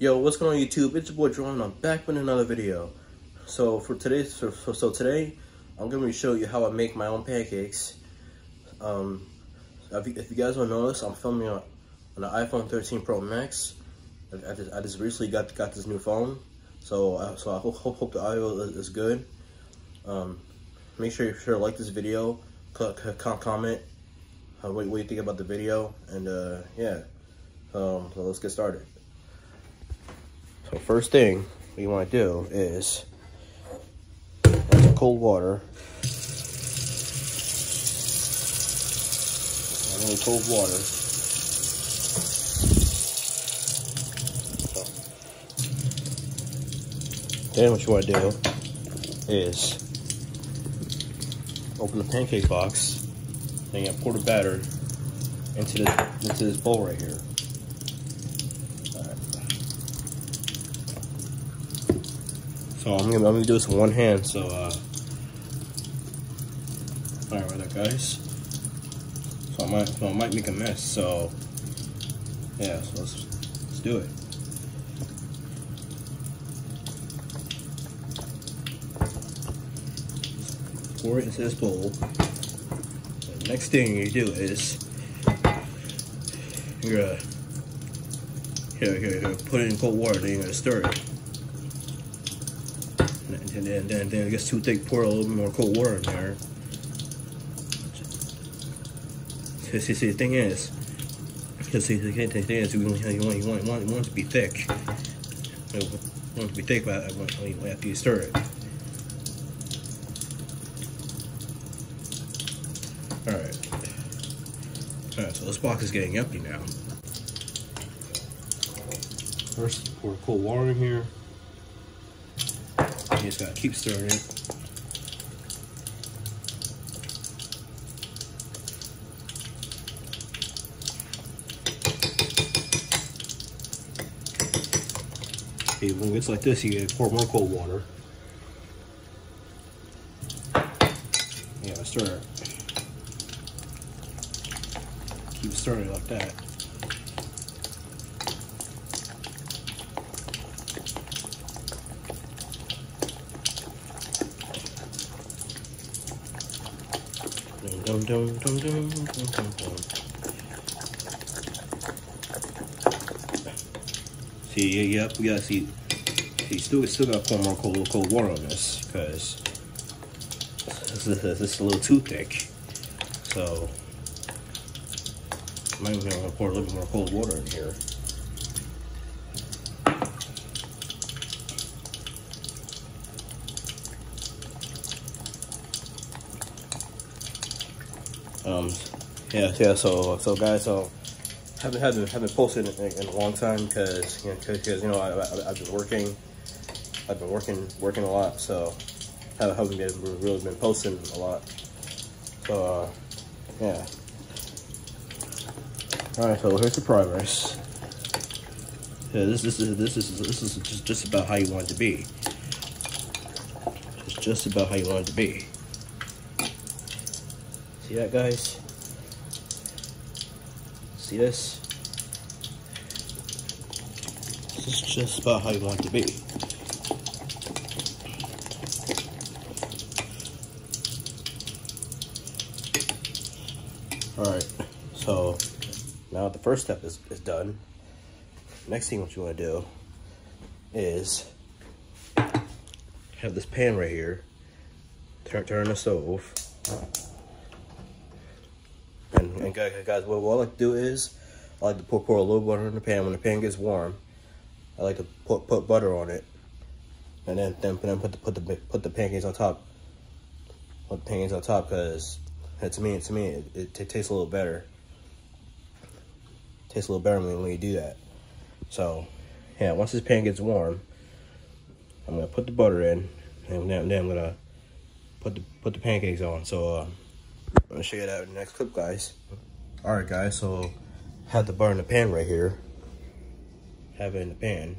Yo, what's going on YouTube? It's your boy Jerome. I'm back with another video. So for today, so, so today, I'm going to show you how I make my own pancakes. Um, if you, if you guys don't this, I'm filming on, on the iPhone 13 Pro Max. I, I, just, I just recently got got this new phone, so uh, so I hope, hope, hope the audio is, is good. Um, make sure you sure like this video, comment, uh, what, what you think about the video, and uh, yeah. Um, so let's get started. So first thing what you want to do is cold water. Really cold water. Then what you want to do is open the pancake box and you pour the batter into this into this bowl right here. So I'm gonna, I'm gonna do this in one hand. So, uh, all right there, guys. So I might, so I might make a mess. So, yeah, so let's, let's do it. Pour it into this bowl. The next thing you do is you're gonna here, here, here, put it in cold water. Then you're gonna stir it and then, then, then it gets too thick, pour a little bit more cold water in there. See, see, see the thing is, because see, the thing is, you want, you want, you want, you want, you want it to be thick. You want it to be thick, but after you stir it. Alright. Alright, so this box is getting empty now. First, pour cold water in here. Just gotta keep stirring it. Okay, when it gets like this, you pour more cold water. Yeah, stir it. Keep stirring it like that. Dum, dum, dum, dum, dum, dum, dum. See, yep, we gotta see. See, still, still gotta pour more cold, cold water on this because this is, this is a little too thick. So, might want to pour a little bit more cold water in here. Um, yeah, yeah. So, so guys, so haven't haven't haven't posted in, in, a long time because you know, cause, you know I, I, have been working, I've been working working a lot, so I haven't been really been posting a lot. So, uh, yeah. All right, so here's the progress. Yeah, this, this is this is this is just just about how you want it to be. It's just about how you want it to be. See that, guys? See this? This is just about how you want it to be. Alright, so now the first step is, is done. Next thing what you want to do is have this pan right here, turn, turn the stove, and guys, what, what I like to do is, I like to pour, pour a little butter in the pan. When the pan gets warm, I like to put, put butter on it. And then, then, then put the put the put the pancakes on top. Put the pancakes on top because to me, to me, it, it, it, tastes a little better. It tastes a little better when, when you do that. So, yeah, once this pan gets warm, I'm gonna put the butter in, and then, then I'm gonna put the put the pancakes on. So. Uh, I'm gonna show you that in the next clip, guys. All right, guys, so have the bar in the pan right here. Have it in the pan.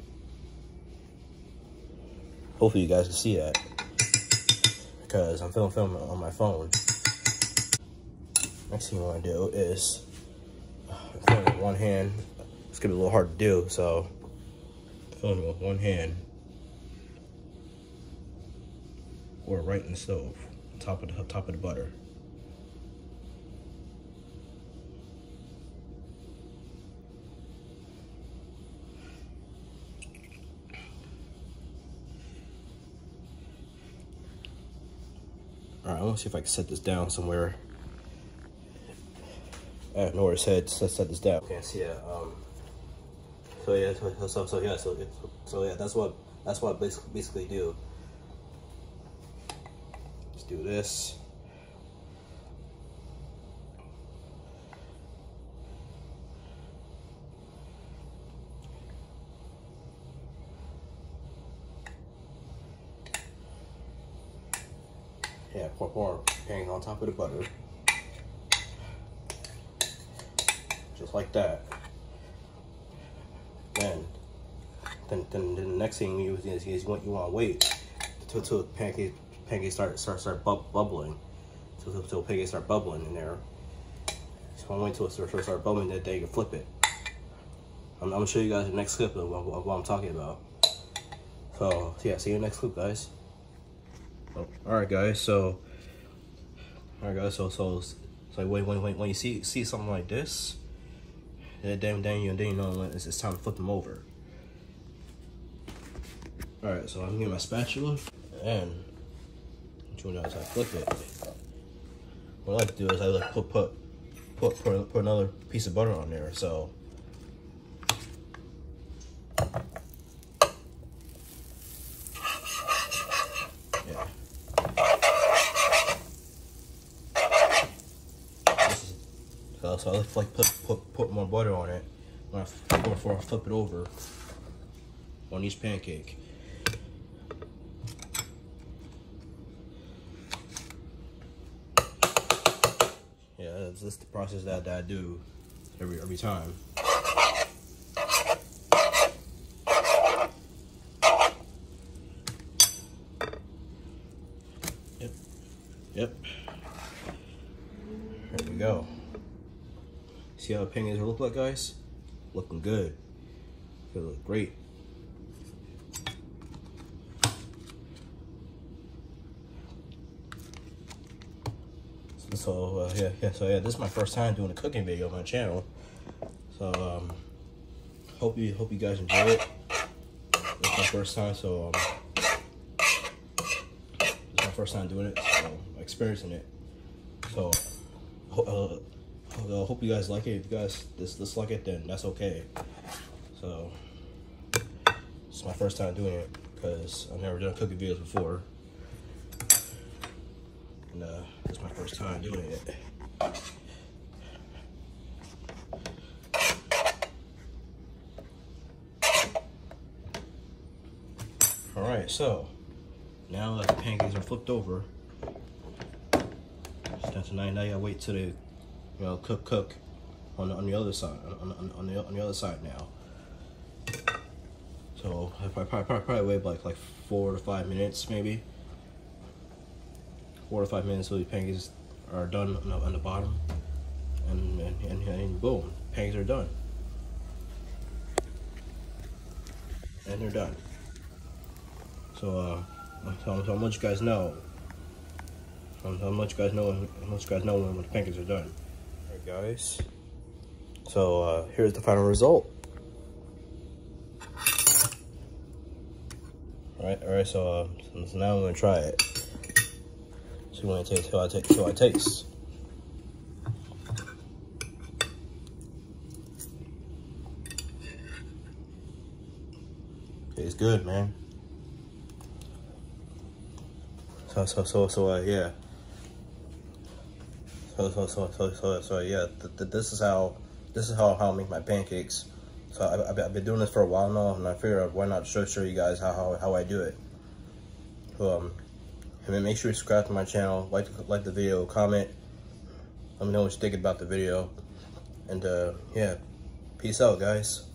Hopefully you guys can see that because I'm filming, filming on my phone. Next thing you wanna do is, uh, one hand, it's gonna be a little hard to do, so with one hand. Or right in the stove, top of the top of the butter. All right, to see if I can set this down somewhere. I don't know where it said. Let's set this down. Can't see it. Um, so yeah, so, so, so yeah, so, so yeah, that's what that's what I basically basically do. Let's do this. Yeah, pour, pancake on top of the butter. Just like that. Then, then, then, the next thing you is, is you want you want to wait until till pancake pancakes start start start bu bubbling, until till pancakes start bubbling in there. So I'm wait until it start start bubbling, that day you can flip it. I'm, I'm, gonna show you guys the next clip of, of, of what I'm talking about. So yeah, see you next clip, guys. Oh, all right, guys. So, all right, guys. So, so, so like when when when you see see something like this, then then you then you know when it's, it's time to flip them over. All right. So I'm getting my spatula and what you know is I flip it. What I like to do is I like put put put, put another piece of butter on there. So. So, I like put, put put more butter on it when I, before I flip it over on each pancake. Yeah, that's, that's the process that, that I do every every time. Yep. Yep. There we go. See how the pancakes look like, guys? Looking good. They look great. So uh, yeah, yeah. So yeah, this is my first time doing a cooking video on my channel. So um, hope you hope you guys enjoy it. It's my first time, so um, it's my first time doing it, so experiencing it. So. Uh, I hope you guys like it. If you guys dis dislike it, then that's okay. So, it's my first time doing it because I've never done cooking videos before. And uh, it's my first time doing it. All right, so now that the pancakes are flipped over, it's down to nine. Now you gotta wait till they you know, cook, cook on the, on the other side, on, on, on the on the other side now. So I probably, probably, probably wait like like four to five minutes maybe. Four to five minutes so the pancakes are done on the, on the bottom, and, and and, and boom, pancakes are done, and they're done. So uh, so, so much you guys know. How much you guys know? How much you guys know when the pancakes are done? Guys. So uh, here's the final result. All right, all right. So, uh, so now I'm gonna try it. See what I taste. How I take. So I taste. It's good, man. So so so so uh, yeah. So so so so so, so yeah. Th th this is how this is how, how I make my pancakes. So I, have I've been doing this for a while now, and I figured why not show show you guys how how, how I do it. So, um, and then make sure you subscribe to my channel, like like the video, comment. Let me know what you think about the video, and uh, yeah, peace out, guys.